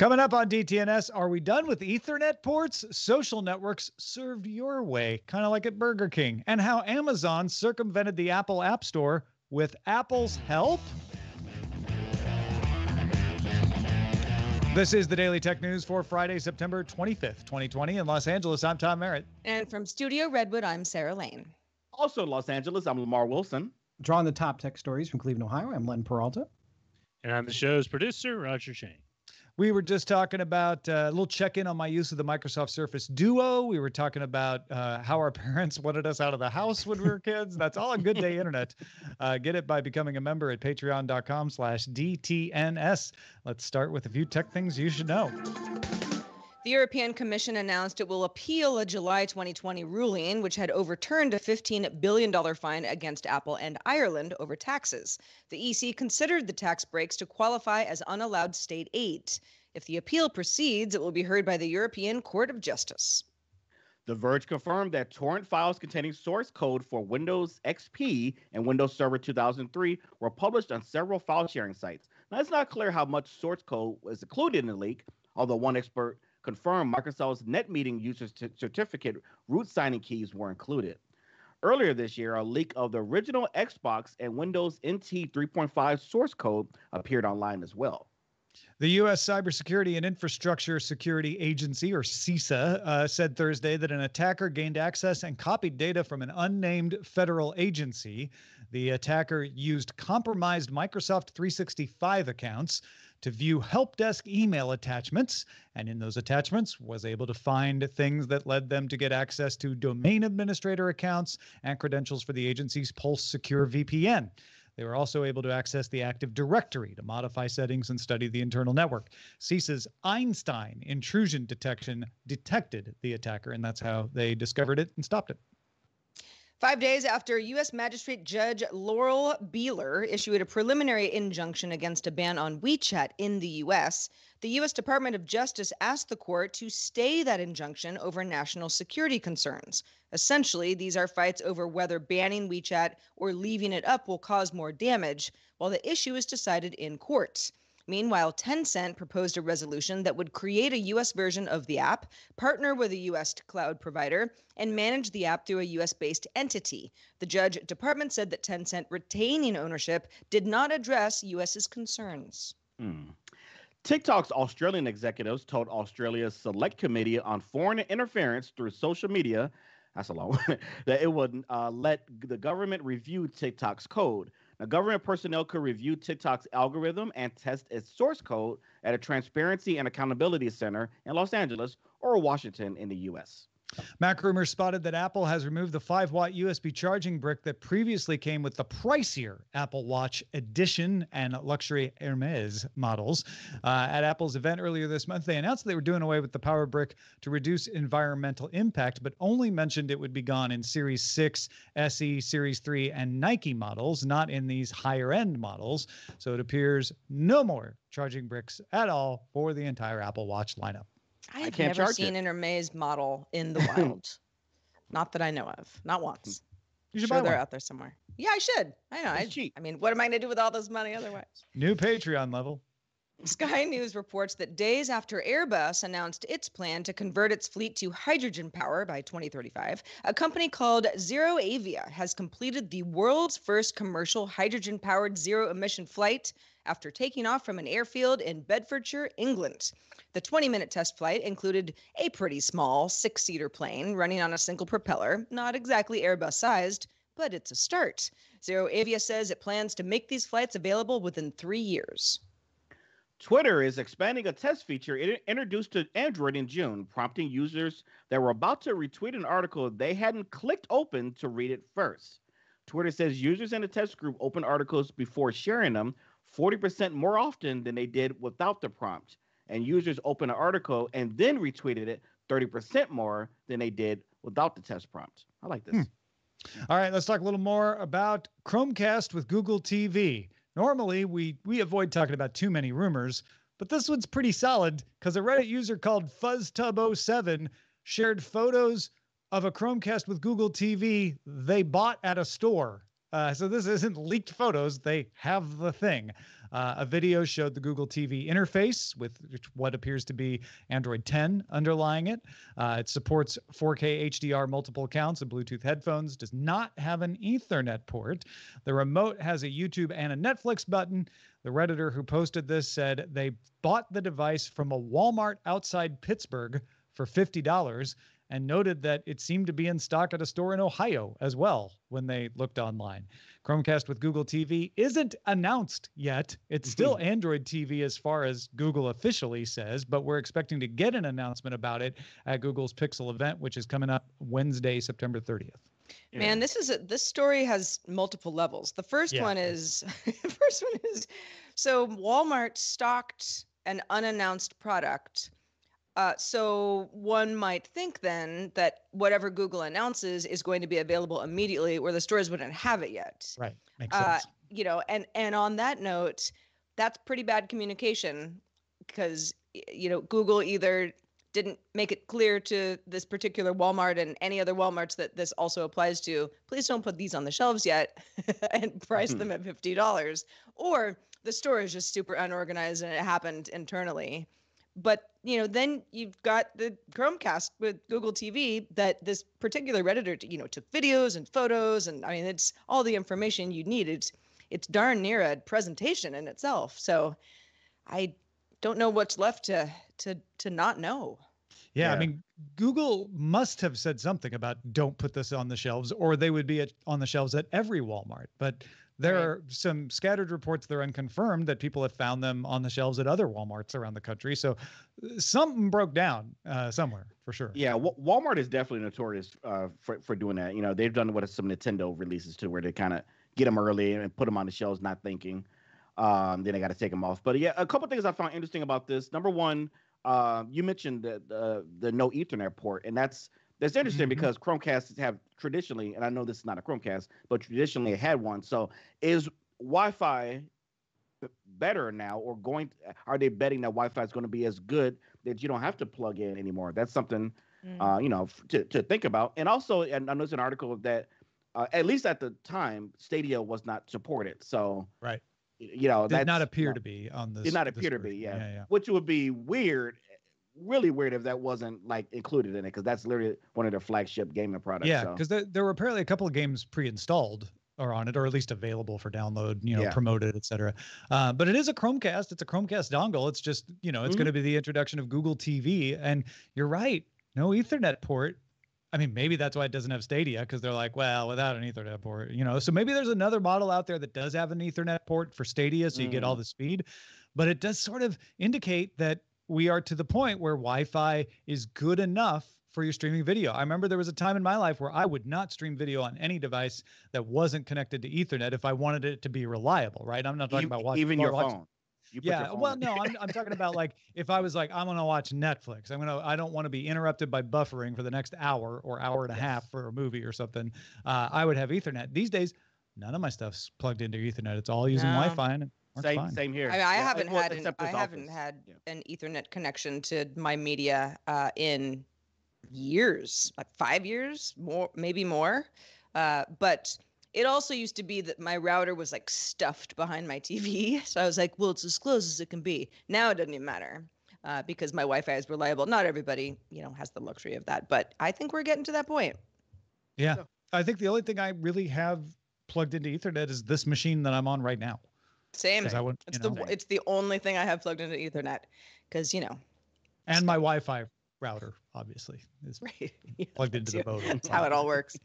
Coming up on DTNS, are we done with Ethernet ports? Social networks served your way, kind of like at Burger King, and how Amazon circumvented the Apple App Store with Apple's help? This is the Daily Tech News for Friday, September 25th, 2020. In Los Angeles, I'm Tom Merritt. And from Studio Redwood, I'm Sarah Lane. Also in Los Angeles, I'm Lamarr Wilson. Drawing the top tech stories from Cleveland, Ohio, I'm Len Peralta. And I'm the show's producer, Roger Chang. We were just talking about uh, a little check in on my use of the Microsoft Surface Duo. We were talking about uh, how our parents wanted us out of the house when we were kids. That's all on Good Day Internet. Uh, get it by becoming a member at patreon.com slash DTNS. Let's start with a few tech things you should know. The European Commission announced it will appeal a July 2020 ruling, which had overturned a $15 billion fine against Apple and Ireland over taxes. The EC considered the tax breaks to qualify as unallowed state aid. If the appeal proceeds, it will be heard by the European Court of Justice. The Verge confirmed that torrent files containing source code for Windows XP and Windows Server 2003 were published on several file sharing sites. Now, it's not clear how much source code was included in the leak, although one expert confirmed Microsoft's NetMeeting user certificate root signing keys were included. Earlier this year, a leak of the original Xbox and Windows NT 3.5 source code appeared online as well. The U.S. Cybersecurity and Infrastructure Security Agency, or CISA, uh, said Thursday that an attacker gained access and copied data from an unnamed federal agency. The attacker used compromised Microsoft 365 accounts to view help desk email attachments, and in those attachments was able to find things that led them to get access to domain administrator accounts and credentials for the agency's Pulse Secure VPN. They were also able to access the Active Directory to modify settings and study the internal network. CISA's Einstein intrusion detection detected the attacker, and that's how they discovered it and stopped it. Five days after U.S. Magistrate Judge Laurel Beeler issued a preliminary injunction against a ban on WeChat in the U.S., the U.S. Department of Justice asked the court to stay that injunction over national security concerns. Essentially, these are fights over whether banning WeChat or leaving it up will cause more damage, while the issue is decided in court. Meanwhile, Tencent proposed a resolution that would create a US version of the app, partner with a US cloud provider, and manage the app through a US based entity. The judge department said that Tencent retaining ownership did not address US's concerns. Hmm. TikTok's Australian executives told Australia's Select Committee on Foreign Interference through Social Media, that's a long one, that it would uh, let the government review TikTok's code. Now, government personnel could review TikTok's algorithm and test its source code at a Transparency and Accountability Center in Los Angeles or Washington in the U.S. MacRumors spotted that Apple has removed the 5 watt USB charging brick that previously came with the pricier Apple Watch Edition and luxury Hermes models. Uh, at Apple's event earlier this month, they announced they were doing away with the power brick to reduce environmental impact, but only mentioned it would be gone in Series 6, SE, Series 3, and Nike models, not in these higher end models. So it appears no more charging bricks at all for the entire Apple Watch lineup. I have I never seen it. an Hermes model in the wild. Not that I know of. Not hmm. once. You should sure buy they're one. out there somewhere. Yeah, I should. I know. I, cheap. I mean, what am I going to do with all this money otherwise? New Patreon level. Sky News reports that days after Airbus announced its plan to convert its fleet to hydrogen power by 2035, a company called ZeroAvia has completed the world's first commercial hydrogen powered zero emission flight after taking off from an airfield in Bedfordshire, England. The 20 minute test flight included a pretty small six seater plane running on a single propeller, not exactly Airbus sized, but it's a start. ZeroAvia says it plans to make these flights available within three years. Twitter is expanding a test feature it introduced to Android in June, prompting users that were about to retweet an article they hadn't clicked open to read it first. Twitter says users in the test group open articles before sharing them 40% more often than they did without the prompt. And users open an article and then retweeted it 30% more than they did without the test prompt. I like this. Hmm. All right, let's talk a little more about Chromecast with Google TV. Normally, we we avoid talking about too many rumors, but this one's pretty solid because a Reddit user called FuzzTub07 shared photos of a Chromecast with Google TV they bought at a store. Uh, so this isn't leaked photos; they have the thing. Uh, a video showed the Google TV interface with what appears to be Android 10 underlying it. Uh, it supports 4K HDR multiple accounts and Bluetooth headphones, does not have an Ethernet port. The remote has a YouTube and a Netflix button. The Redditor who posted this said they bought the device from a Walmart outside Pittsburgh for $50 and noted that it seemed to be in stock at a store in Ohio as well when they looked online. Chromecast with Google TV isn't announced yet. It's mm-hmm. still Android TV as far as Google officially says, but we're expecting to get an announcement about it at Google's Pixel event, which is coming up Wednesday, September 30th. Man, this is a, this story has multiple levels. The first Yeah. one is the first one is so Walmart stocked an unannounced product. Uh, so one might think then that whatever Google announces is going to be available immediately, where the stores wouldn't have it yet. Right. Makes Uh, sense. you know, and and on that note, that's pretty bad communication because you know Google either didn't make it clear to this particular Walmart and any other Walmarts that this also applies to. Please don't put these on the shelves yet and price Mhm. them at fifty dollars, or the store is just super unorganized and it happened internally. But you know, then you've got the Chromecast with Google TV that this particular redditor, you know, took videos and photos, and I mean, it's all the information you need. It's it's darn near a presentation in itself. So, I don't know what's left to to to not know. Yeah, I mean, Google must have said something about don't put this on the shelves, or they would be at, on the shelves at every Walmart. But there Right. are some scattered reports that are unconfirmed that people have found them on the shelves at other Walmarts around the country. So uh, something broke down uh, somewhere for sure. Yeah, Wa- Walmart is definitely notorious uh, for for doing that. You know, they've done what some Nintendo releases too, where they kind of get them early and put them on the shelves, not thinking. Um, then they got to take them off. But yeah, a couple things I found interesting about this. Number one, uh, you mentioned the, the the no Ethernet port, and that's that's interesting Mhm. because Chromecasts have traditionally, and I know this is not a Chromecast, but traditionally it had one. So is Wi-Fi better now, or going? Are they betting that Wi-Fi is going to be as good that you don't have to plug in anymore? That's something uh, you know, f- to, to think about. And also, and I noticed an article that, uh, at least at the time, Stadia was not supported. So, Right. you know, Did not appear you know, to be on this. Did not appear to be, yeah. yeah, yeah. Which would be weird, really weird if that wasn't like included in it, because that's literally one of their flagship gaming products. Yeah, so. because there, there were apparently a couple of games pre-installed or on it, or at least available for download, you know, Yeah. promoted, et cetera. Uh, but it is a Chromecast. It's a Chromecast dongle. It's just, you know, it's Mhm. going to be the introduction of Google TV. And you're right, no Ethernet port. I mean, maybe that's why it doesn't have Stadia because they're like, well, without an Ethernet port, you know. So maybe there's another model out there that does have an Ethernet port for Stadia, so you get all the speed. But it does sort of indicate that we are to the point where Wi-Fi is good enough for your streaming video. I remember there was a time in my life where I would not stream video on any device that wasn't connected to Ethernet if I wanted it to be reliable, right? I'm not talking E- about watching even your watch- phone. You yeah, well, no, I'm, I'm talking about like if I was like I'm gonna watch Netflix, I'm gonna I don't want to be interrupted by buffering for the next hour or hour and a half for a movie or something. Uh, I would have Ethernet. These days, none of my stuff's plugged into Ethernet. It's all using No. Wi-Fi and it same, fine. same here. I, I Yeah, haven't had an, I with haven't Office. had Yeah. an Ethernet connection to my media uh, in years, like five years, more maybe more. Uh, but it also used to be that my router was like stuffed behind my TV, so I was like, well, it's as close as it can be. Now it doesn't even matter. Uh, because my Wi-Fi is reliable. Not everybody, you know, has the luxury of that, but I think we're getting to that point. Yeah. So- I think the only thing I really have plugged into Ethernet is this machine that I'm on right now. Same. I wouldn't, It's the it's the only thing I have plugged into Ethernet, because you know, and my Wi-Fi router obviously is right? Yeah, plugged into that's the modem. That's how it all works.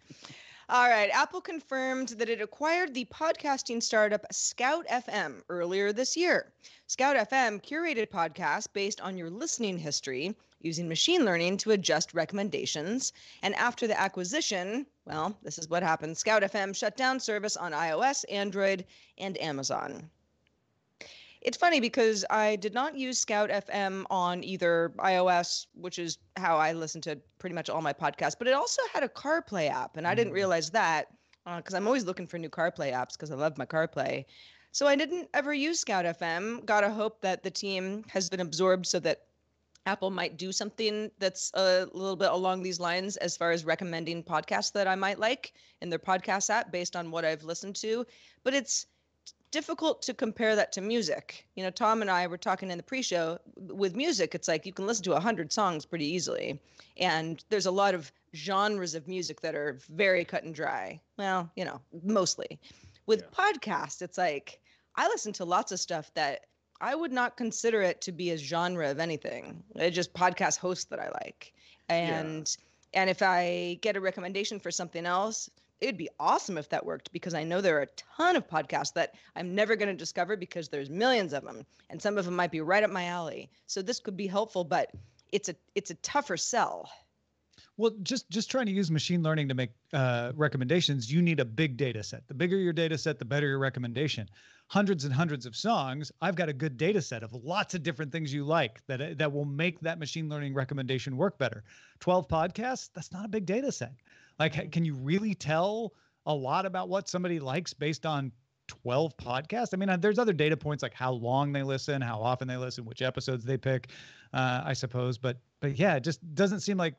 All right. Apple confirmed that it acquired the podcasting startup Scout FM earlier this year. Scout FM curated podcasts based on your listening history using machine learning to adjust recommendations. And after the acquisition, well, this is what happened Scout FM shut down service on iOS, Android, and Amazon. It's funny because I did not use Scout FM on either iOS, which is how I listen to pretty much all my podcasts, but it also had a CarPlay app, and I didn't Mm. realize that because I'm always looking for new CarPlay apps because I love my CarPlay. So I didn't ever use Scout FM. Gotta hope that the team has been absorbed so that Apple might do something that's a little bit along these lines as far as recommending podcasts that I might like in their podcast app based on what I've listened to. But it's difficult to compare that to music. You know, Tom and I were talking in the pre-show with music. It's like you can listen to a hundred songs pretty easily, and there's a lot of genres of music that are very cut and dry. Well, you know, mostly. With Yeah. podcasts, it's like I listen to lots of stuff that I would not consider it to be a genre of anything. It's just podcast hosts that I like. And and if I get a recommendation for something else, it'd be awesome if that worked because I know there are a ton of podcasts that I'm never going to discover because there's millions of them and some of them might be right up my alley. So this could be helpful, but it's a it's a tougher sell. Well, just just trying to use machine learning to make uh, recommendations, you need a big data set. The bigger your data set, the better your recommendation. Hundreds and hundreds of songs. I've got a good data set of lots of different things you like that that will make that machine learning recommendation work better. Twelve podcasts. That's not a big data set. Like, can you really tell a lot about what somebody likes based on 12 podcasts? I mean, uh, there's other data points like how long they listen, how often they listen, which episodes they pick, uh, I suppose. But but yeah, it just doesn't seem like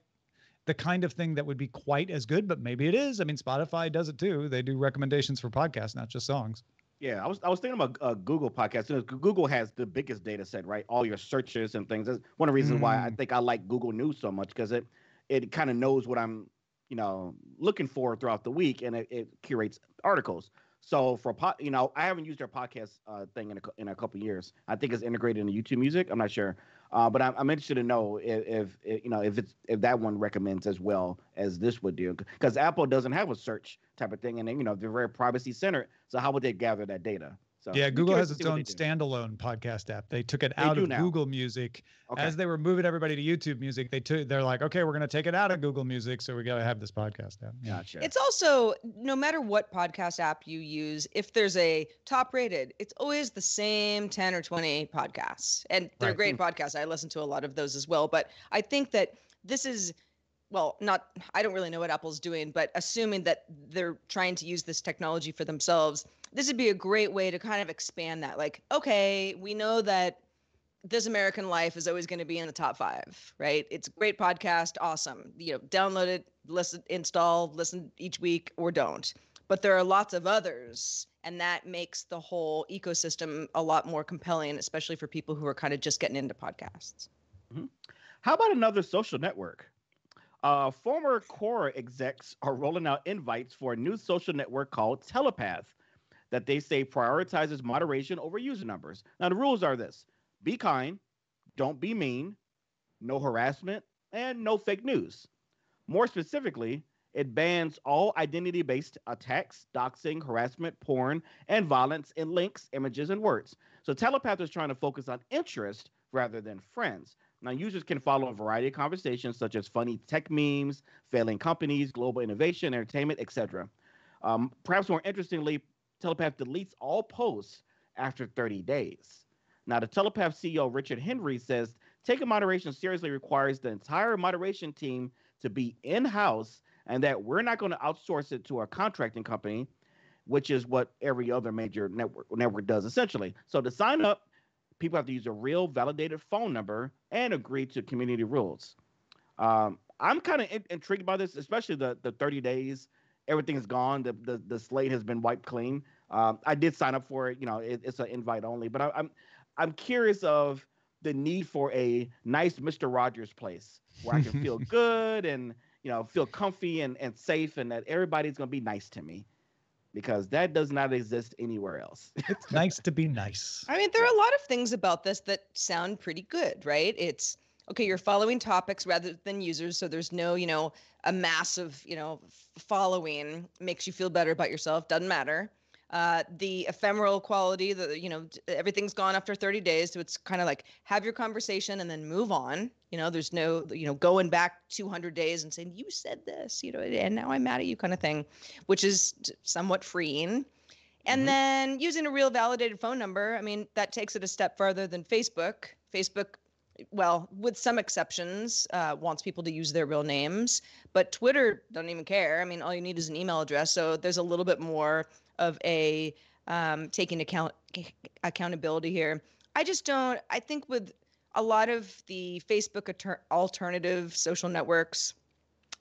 the kind of thing that would be quite as good, but maybe it is. I mean, Spotify does it too. They do recommendations for podcasts, not just songs. Yeah, I was I was thinking about uh, Google Podcasts. You know, Google has the biggest data set, right? All your searches and things. That's one of the reasons why I think I like Google News so much because it it kind of knows what I'm you know looking for throughout the week and it, it curates articles. So for pod, you know, I haven't used their podcast uh, thing in a in a couple years. I think it's integrated into YouTube Music. I'm not sure, uh, but I'm, I'm interested to know if, if, if you know if it's if that one recommends as well as this would do because Apple doesn't have a search type of thing, and you know they're very privacy centered. So how would they gather that data? So yeah, Google has its own standalone podcast app. They took it They out of now. Google Music Okay. as they were moving everybody to YouTube Music. They took they're like, okay, we're going to take it out of Google Music, so we got to have this podcast app. Yeah. Gotcha. It's also no matter what podcast app you use, if there's a top rated, it's always the same 10 or 20 podcasts. And they're Right. great podcasts. I listen to a lot of those as well, but I think that this is well, not I don't really know what Apple's doing, but assuming that they're trying to use this technology for themselves, this would be a great way to kind of expand that. Like, okay, we know that this American Life is always going to be in the top five, right? It's a great podcast, awesome. You know, download it, listen, install, listen each week, or don't. But there are lots of others, and that makes the whole ecosystem a lot more compelling, especially for people who are kind of just getting into podcasts. How about another social network? Uh, former Quora execs are rolling out invites for a new social network called Telepath that they say prioritizes moderation over user numbers. Now, the rules are this be kind, don't be mean, no harassment, and no fake news. More specifically, it bans all identity based attacks, doxing, harassment, porn, and violence in links, images, and words. So, Telepath is trying to focus on interest rather than friends. Now, users can follow a variety of conversations such as funny tech memes, failing companies, global innovation, entertainment, etc. Um, perhaps more interestingly, Telepath deletes all posts after 30 days. Now, the Telepath CEO Richard Henry says taking moderation seriously requires the entire moderation team to be in house and that we're not going to outsource it to a contracting company, which is what every other major network network does essentially. So to sign up, people have to use a real validated phone number and agree to community rules. Um, I'm kind of in- intrigued by this, especially the the 30 days. Everything's gone. The the, the slate has been wiped clean. Um, I did sign up for it. You know, it, it's an invite only, but I, I'm I'm curious of the need for a nice Mr. Rogers place where I can feel good and you know feel comfy and, and safe, and that everybody's gonna be nice to me, because that does not exist anywhere else. It's nice to be nice. I mean, there are a lot of things about this that sound pretty good, right? It's okay, you're following topics rather than users, so there's no, you know, a massive, you know, following makes you feel better about yourself. Doesn't matter. Uh, the ephemeral quality, the you know, everything's gone after 30 days, so it's kind of like have your conversation and then move on. You know, there's no, you know, going back 200 days and saying you said this, you know, and now I'm mad at you, kind of thing, which is somewhat freeing. And Mhm. then using a real validated phone number, I mean, that takes it a step further than Facebook. Facebook, well, with some exceptions, uh, wants people to use their real names, but Twitter doesn't even care. I mean, all you need is an email address. So there's a little bit more of a um, taking account accountability here. I just don't. I think with a lot of the Facebook alter- alternative social networks,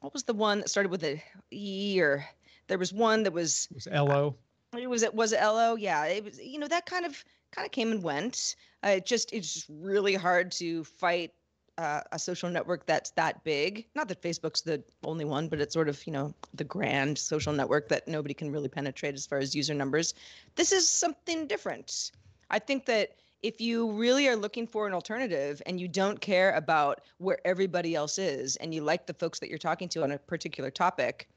what was the one that started with a E or there was one that was It was Ello. It was it was it LO? Yeah, it was. You know that kind of kind of came and went. Uh, it just it's just really hard to fight uh, a social network that's that big. Not that Facebook's the only one, but it's sort of you know the grand social network that nobody can really penetrate as far as user numbers. This is something different. I think that if you really are looking for an alternative and you don't care about where everybody else is and you like the folks that you're talking to on a particular topic,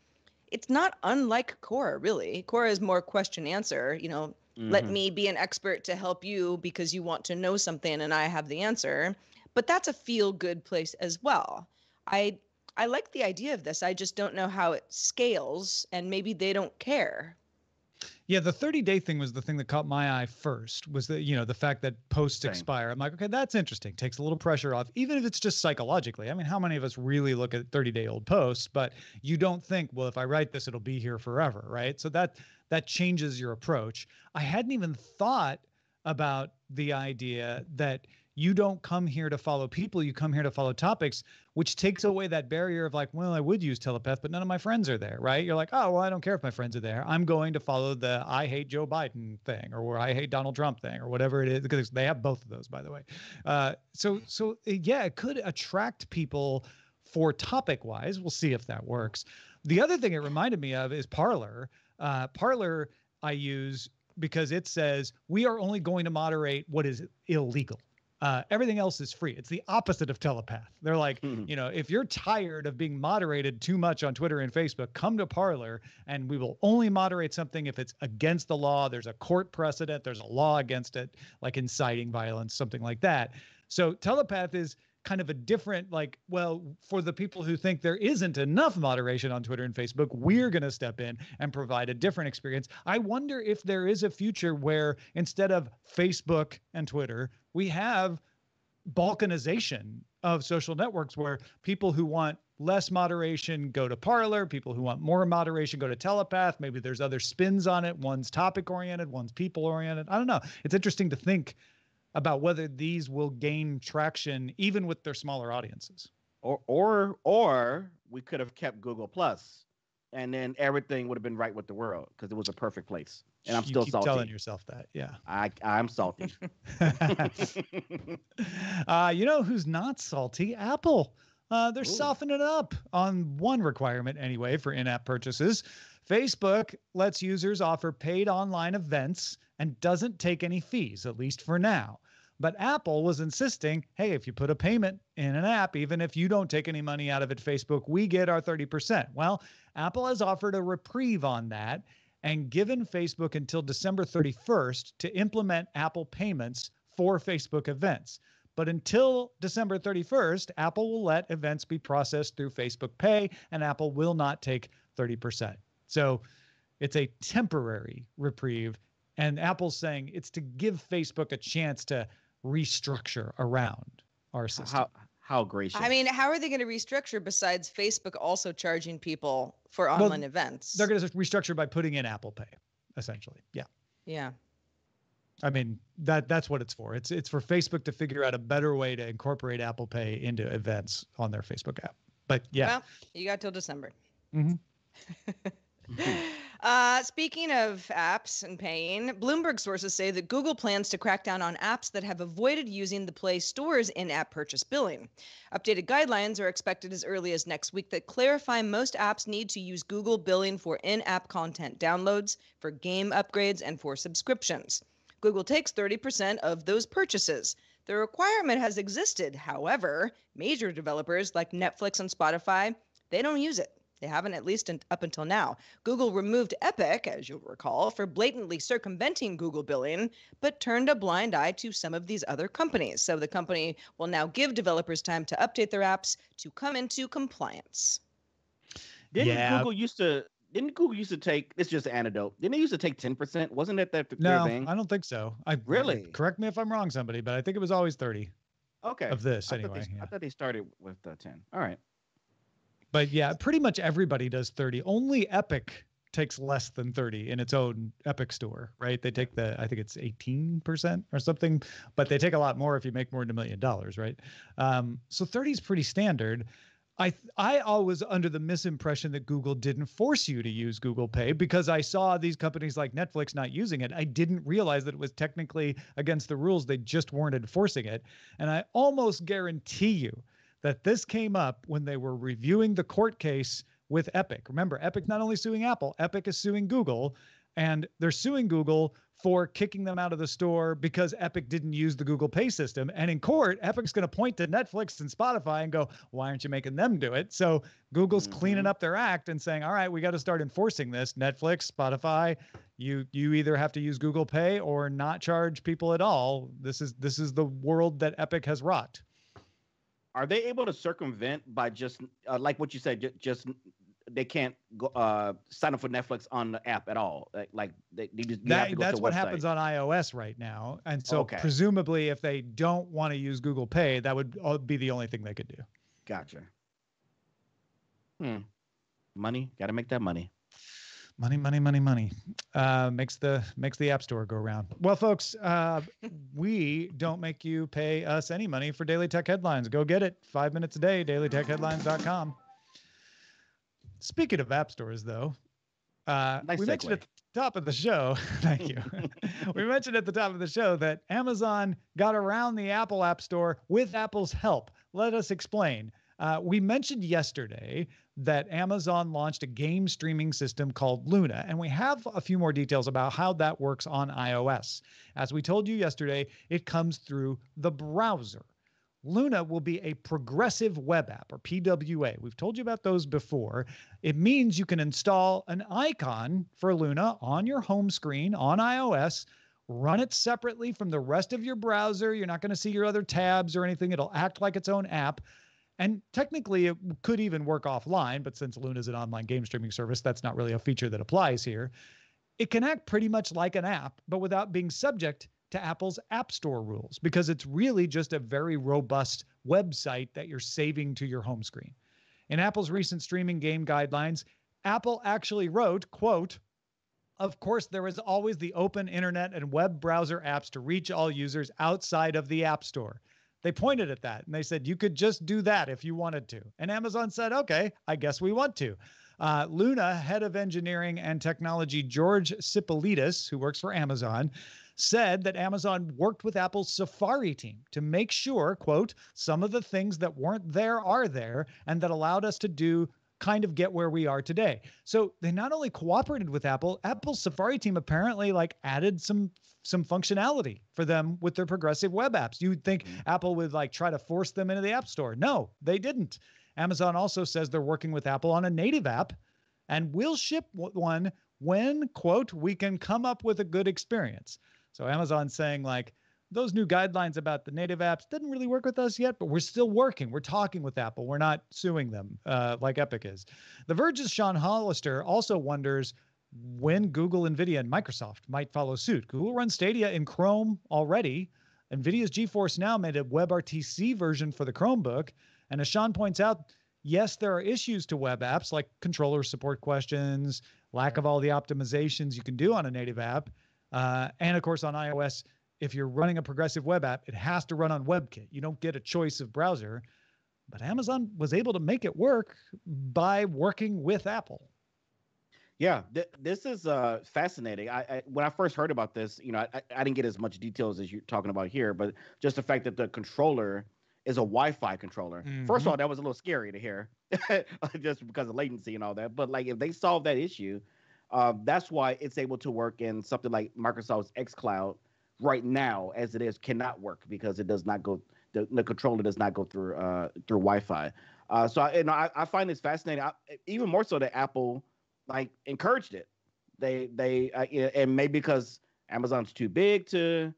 it's not unlike Quora, really. Quora is more question answer. You know, mm-hmm. let me be an expert to help you because you want to know something and I have the answer. But that's a feel good place as well. I I like the idea of this. I just don't know how it scales and maybe they don't care. Yeah, the 30 day thing was the thing that caught my eye first. Was the you know the fact that posts Same. expire. I'm like, okay, that's interesting. Takes a little pressure off, even if it's just psychologically. I mean, how many of us really look at 30 day old posts? But you don't think, well, if I write this, it'll be here forever, right? So that that changes your approach. I hadn't even thought about the idea that you don't come here to follow people you come here to follow topics which takes away that barrier of like well i would use telepath but none of my friends are there right? You're like oh well i don't care if my friends are there. I'm going to follow the i hate joe biden thing or where i hate donald trump thing or whatever it is because they have both of those by the way. Uh, so so yeah it could attract people for topic wise we'll see if that works. The other thing it reminded me of is parler. Uh, parler i use because it says we are only going to moderate what is illegal uh, everything else is free. It's the opposite of telepath. They're like, mm-hmm. you know, if you're tired of being moderated too much on Twitter and Facebook, come to Parler and we will only moderate something if it's against the law. There's a court precedent, there's a law against it, like inciting violence, something like that. So telepath is kind of a different like well for the people who think there isn't enough moderation on Twitter and Facebook we're going to step in and provide a different experience i wonder if there is a future where instead of Facebook and Twitter we have balkanization of social networks where people who want less moderation go to Parler, people who want more moderation go to Telepath. Maybe there's other spins on it. One's topic oriented, one's people oriented. I don't know. It's interesting to think about whether these will gain traction even with their smaller audiences. Or or or we could have kept Google Plus and then everything would have been right with the world because it was a perfect place. And I'm you still keep salty. telling yourself that, yeah. I I'm salty. uh, you know who's not salty? Apple. Uh, they're Ooh. softening it up on one requirement anyway for in-app purchases. Facebook lets users offer paid online events and doesn't take any fees, at least for now. But Apple was insisting, hey, if you put a payment in an app, even if you don't take any money out of it, Facebook, we get our 30%. Well, Apple has offered a reprieve on that and given Facebook until December 31st to implement Apple payments for Facebook events. But until December 31st, Apple will let events be processed through Facebook Pay, and Apple will not take 30%. So it's a temporary reprieve. And Apple's saying it's to give Facebook a chance to restructure around our system. How how gracious. I mean, how are they going to restructure besides Facebook also charging people for online well, events? They're going to restructure by putting in Apple Pay, essentially. Yeah. Yeah. I mean that that's what it's for. It's it's for Facebook to figure out a better way to incorporate Apple Pay into events on their Facebook app. But yeah. Well, you got till December. Mm-hmm. Uh, speaking of apps and paying, Bloomberg sources say that Google plans to crack down on apps that have avoided using the Play Store's in app purchase billing. Updated guidelines are expected as early as next week that clarify most apps need to use Google billing for in app content downloads, for game upgrades, and for subscriptions. Google takes 30% of those purchases. The requirement has existed. However, major developers like Netflix and Spotify, they don't use it. They haven't, at least in, up until now. Google removed Epic, as you'll recall, for blatantly circumventing Google billing, but turned a blind eye to some of these other companies. So the company will now give developers time to update their apps to come into compliance. Didn't yeah. Google used to? Didn't Google used to take? It's just an antidote. Didn't they used to take ten percent? Wasn't that that no, thing? I don't think so. I really correct me if I'm wrong, somebody, but I think it was always thirty. Okay. Of this I anyway. Thought they, yeah. I thought they started with uh, ten. All right. But yeah, pretty much everybody does 30. Only Epic takes less than 30 in its own Epic store, right? They take the, I think it's 18% or something, but they take a lot more if you make more than a million dollars, right? Um, so 30 is pretty standard. I I always under the misimpression that Google didn't force you to use Google Pay because I saw these companies like Netflix not using it. I didn't realize that it was technically against the rules. They just weren't enforcing it. And I almost guarantee you that this came up when they were reviewing the court case with Epic. Remember, Epic not only suing Apple, Epic is suing Google and they're suing Google for kicking them out of the store because Epic didn't use the Google Pay system. And in court, Epic's going to point to Netflix and Spotify and go, why aren't you making them do it? So Google's mm-hmm. cleaning up their act and saying, all right, we got to start enforcing this. Netflix, Spotify, you you either have to use Google Pay or not charge people at all. This is this is the world that Epic has wrought. Are they able to circumvent by just uh, like what you said, just, just they can't go, uh, sign up for Netflix on the app at all. Like, like they, they just that, that's what happens on iOS right now. And so okay. presumably, if they don't want to use Google Pay, that would be the only thing they could do. Gotcha. Hmm. Money, got to make that money. Money, money, money, money. Uh, makes the makes the app store go round. Well, folks, uh, we don't make you pay us any money for daily tech headlines. Go get it. Five minutes a day. DailyTechHeadlines.com. Speaking of app stores, though, uh, nice we segue. mentioned at the top of the show. thank you. we mentioned at the top of the show that Amazon got around the Apple App Store with Apple's help. Let us explain. Uh, we mentioned yesterday that Amazon launched a game streaming system called Luna, and we have a few more details about how that works on iOS. As we told you yesterday, it comes through the browser. Luna will be a progressive web app or PWA. We've told you about those before. It means you can install an icon for Luna on your home screen on iOS, run it separately from the rest of your browser. You're not going to see your other tabs or anything. It'll act like its own app. And technically, it could even work offline, but since Luna is an online game streaming service, that's not really a feature that applies here. It can act pretty much like an app, but without being subject to Apple's App Store rules because it's really just a very robust website that you're saving to your home screen. In Apple's recent streaming game guidelines, Apple actually wrote, quote, of course, there is always the open internet and web browser apps to reach all users outside of the App Store. They pointed at that and they said, you could just do that if you wanted to. And Amazon said, okay, I guess we want to. Uh, Luna, head of engineering and technology, George Tsipolitis, who works for Amazon, said that Amazon worked with Apple's Safari team to make sure, quote, some of the things that weren't there are there and that allowed us to do kind of get where we are today. So they not only cooperated with Apple, Apple's Safari team apparently like added some some functionality for them with their progressive web apps. You'd think mm-hmm. Apple would like try to force them into the App Store. No, they didn't. Amazon also says they're working with Apple on a native app and will ship one when, quote, we can come up with a good experience. So Amazon's saying like those new guidelines about the native apps didn't really work with us yet, but we're still working. We're talking with Apple. We're not suing them uh, like Epic is. The Verge's Sean Hollister also wonders when Google, Nvidia, and Microsoft might follow suit. Google runs Stadia in Chrome already. Nvidia's GeForce Now made a WebRTC version for the Chromebook. And as Sean points out, yes, there are issues to web apps like controller support questions, lack of all the optimizations you can do on a native app. Uh, and of course, on iOS, if you're running a progressive web app, it has to run on WebKit. You don't get a choice of browser. But Amazon was able to make it work by working with Apple. Yeah, th- this is uh, fascinating. I, I, when I first heard about this, you know, I, I didn't get as much details as you're talking about here, but just the fact that the controller is a Wi-Fi controller. Mm-hmm. First of mm-hmm. all, that was a little scary to hear, just because of latency and all that. But like, if they solve that issue, uh, that's why it's able to work in something like Microsoft's xCloud right now, as it is, cannot work because it does not go. The, the controller does not go through uh, through Wi-Fi. Uh, so I, you know, I, I find this fascinating. I, even more so that Apple like encouraged it. They they uh, and maybe because Amazon's too big to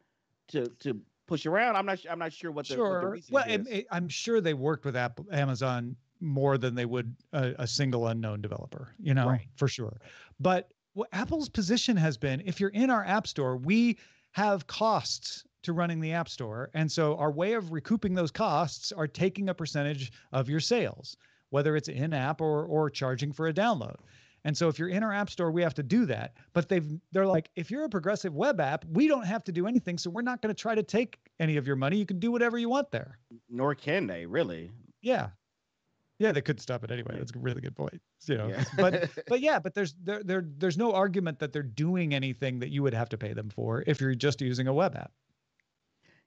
to to push around. I'm not I'm not sure what the, sure. What the well, it, it, I'm sure they worked with Apple, Amazon more than they would a, a single unknown developer, you know, right. for sure. But what Apple's position has been if you're in our app store, we have costs to running the app store. And so our way of recouping those costs are taking a percentage of your sales, whether it's in app or or charging for a download. And so if you're in our app store, we have to do that. But they've they're like, if you're a progressive web app, we don't have to do anything. So we're not going to try to take any of your money. You can do whatever you want there. Nor can they really. Yeah. Yeah, they couldn't stop it anyway. That's a really good point. You know, Yeah. but but yeah, but there's there, there there's no argument that they're doing anything that you would have to pay them for if you're just using a web app.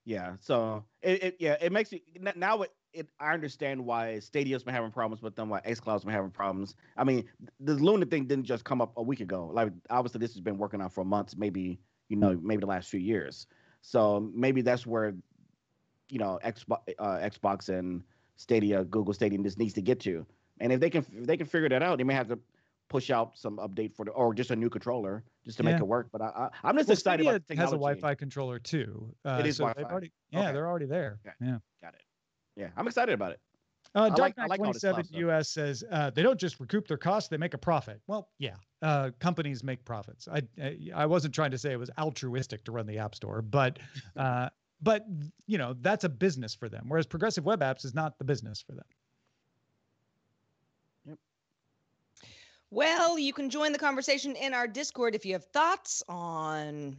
Yeah. So it, it yeah, it makes you now it, it I understand why Stadia's been having problems with them, why xCloud's been having problems. I mean, the Luna thing didn't just come up a week ago. Like obviously this has been working on for months, maybe, you know, maybe the last few years. So maybe that's where you know, Xbox uh, Xbox and Stadia, Google Stadium just needs to get to. And if they can if they can figure that out, they may have to push out some update for the or just a new controller just to make it work. But I, I I'm just Well, excited Stadia about the has a. Wi-Fi controller too. Uh, It is so Wi-Fi. already- yeah, Okay. they're already there. Okay. Yeah. Got it. Yeah, I'm excited about it. Uh, Dark like- Knight like 27 cloud. US says uh, they don't just recoup their costs; they make a profit. Well, yeah, uh, companies make profits. I, I I wasn't trying to say it was altruistic to run the App Store, but uh, but you know that's a business for them. Whereas progressive web apps is not the business for them. Yep. Well, you can join the conversation in our Discord if you have thoughts on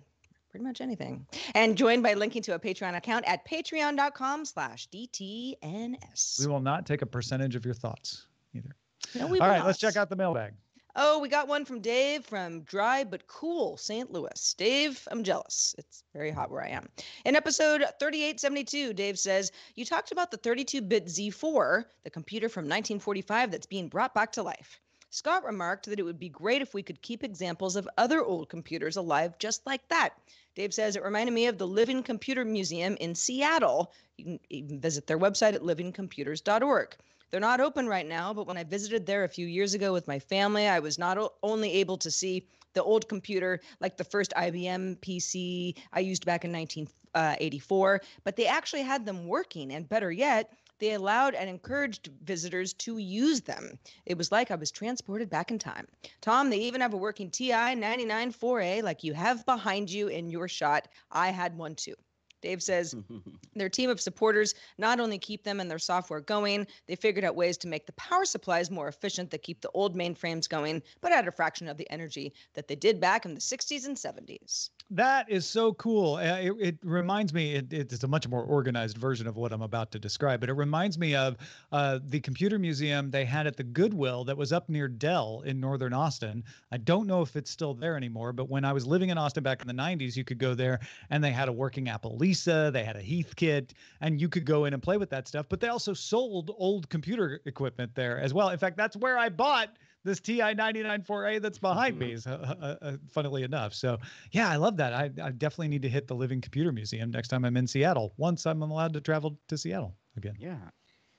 pretty much anything. And join by linking to a Patreon account at patreon.com slash DTNS. We will not take a percentage of your thoughts either. No, we All will right, let's check out the mailbag. Oh, we got one from Dave from Dry But Cool, St. Louis. Dave, I'm jealous. It's very hot where I am. In episode 3872, Dave says, You talked about the 32 bit Z4, the computer from 1945 that's being brought back to life. Scott remarked that it would be great if we could keep examples of other old computers alive just like that. Dave says it reminded me of the Living Computer Museum in Seattle. You can even visit their website at livingcomputers.org. They're not open right now, but when I visited there a few years ago with my family, I was not only able to see the old computer, like the first IBM PC I used back in 1984, uh, but they actually had them working. And better yet, they allowed and encouraged visitors to use them. It was like I was transported back in time. Tom, they even have a working TI 99 4A like you have behind you in your shot. I had one too. Dave says, their team of supporters not only keep them and their software going, they figured out ways to make the power supplies more efficient that keep the old mainframes going, but at a fraction of the energy that they did back in the 60s and 70s. That is so cool. Uh, it, it reminds me, it, it's a much more organized version of what I'm about to describe, but it reminds me of uh, the computer museum they had at the Goodwill that was up near Dell in northern Austin. I don't know if it's still there anymore, but when I was living in Austin back in the 90s, you could go there and they had a working Apple Lisa, they had a Heathkit, and you could go in and play with that stuff. But they also sold old computer equipment there as well. In fact, that's where I bought this TI 994A that's behind me, so, uh, uh, funnily enough. So, yeah, I love that. I, I definitely need to hit the Living Computer Museum next time I'm in Seattle, once I'm allowed to travel to Seattle again. yeah.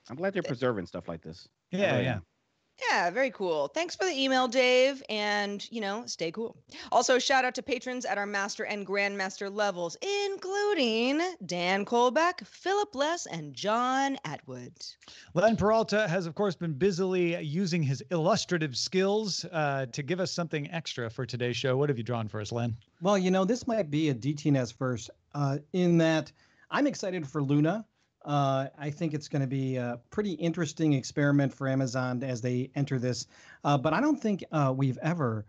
I'm glad they're preserving stuff like this. Yeah, really yeah. Am. Yeah, very cool. Thanks for the email, Dave. And, you know, stay cool. Also, shout out to patrons at our master and grandmaster levels, including Dan Kolbeck, Philip Less, and John Atwood. Len Peralta has, of course, been busily using his illustrative skills uh, to give us something extra for today's show. What have you drawn for us, Len? Well, you know, this might be a DTNS first uh, in that I'm excited for Luna. Uh, I think it's going to be a pretty interesting experiment for Amazon as they enter this. Uh, but I don't think uh, we've ever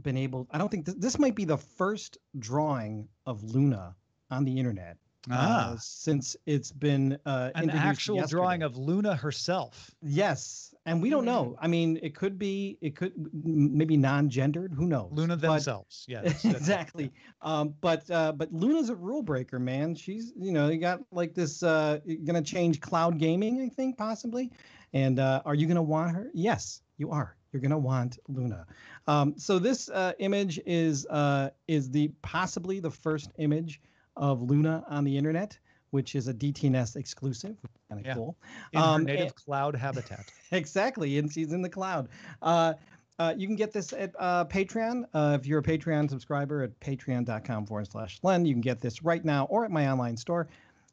been able, I don't think th- this might be the first drawing of Luna on the internet Ah, uh, since it's been uh, an actual drawing of Luna herself. Yes, and we don't know. I mean, it could be, it could maybe non-gendered. Who knows? Luna But- themselves. That's it. exactly. Um, but uh, but Luna's a rule breaker, man. She's you know you got like this. Uh, gonna change cloud gaming, I think possibly. And uh, are you gonna want her? Yes, you are. You're gonna want Luna. Um, so this uh, image is uh, is the possibly the first image of Luna on the internet, which is a DTNS exclusive. Kind of Yeah. cool. In her Um, native and- cloud habitat. exactly and she's in the cloud uh, uh, you can get this at uh, patreon uh, if you're a patreon subscriber at patreon.com forward slash len you can get this right now or at my online store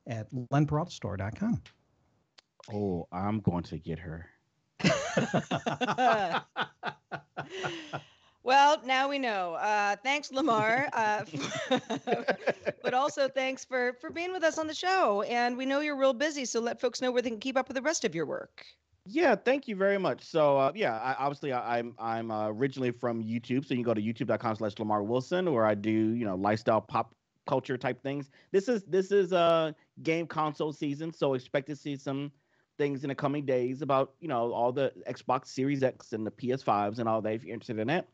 at lenperaltastore.com Oh, I'm going to get her. Well, now we know. Uh, thanks, Lamarr. Uh, but also thanks for for being with us on the show. And we know you're real busy, so let folks know where they can keep up with the rest of your work. Yeah, thank you very much. So uh, yeah, I, obviously I, I'm I'm uh, originally from YouTube, so you can go to youtube.com/slash Lamarr Wilson, where I do you know lifestyle pop culture type things. This is this is uh game console season, so expect to see some things in the coming days about you know all the Xbox Series X and the PS5s and all that. If you're interested in that,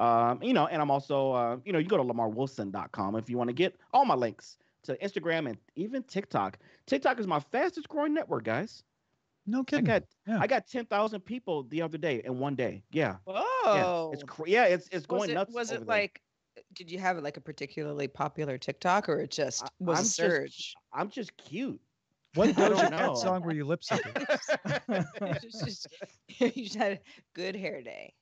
um, you know, and I'm also uh, you know you go to lamarwilson.com if you want to get all my links to Instagram and even TikTok. TikTok is my fastest growing network, guys. No kidding. I got Yeah. I got ten thousand people the other day in one day. Yeah, yeah, Whoa. it's cra- yeah, it's it's was going it, nuts. was over it there. like did you have like a particularly popular TikTok or it just I- was I'm a just- surge? I'm just cute. What I don't Doja know. Cat song were you lip syncing? It's just- you just had a good hair day.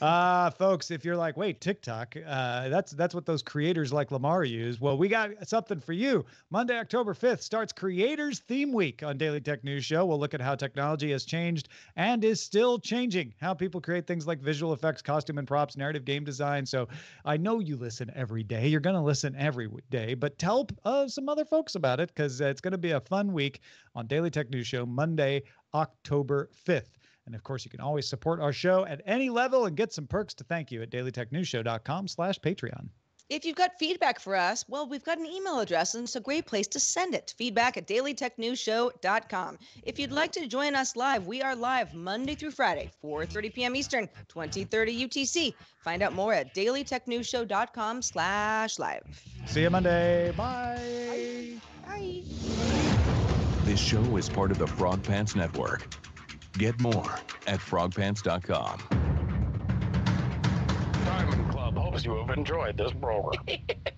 Uh folks if you're like wait tiktok uh that's that's what those creators like Lamarr use. Well we got something for you. Monday october 5th starts creators theme week on daily tech news show. We'll look at how technology has changed and is still changing how people create things like visual effects costume and props narrative game design. So i know you listen every day. You're going to listen every day, but tell uh, some other folks about it because it's going to be a fun week on daily tech news show monday october 5th and of course, you can always support our show at any level and get some perks to thank you at dailytechnewsshow.com slash Patreon. If you've got feedback for us, well, we've got an email address and it's a great place to send it. Feedback at dailytechnewsshow.com. If you'd like to join us live, we are live Monday through Friday, 4.30 p.m. Eastern, 2030 UTC. Find out more at dailytechnewsshow.com slash live. See you Monday. Bye. Bye. This show is part of the Frog Pants Network. Get more at frogpants.com. Diamond Club hopes you have enjoyed this program.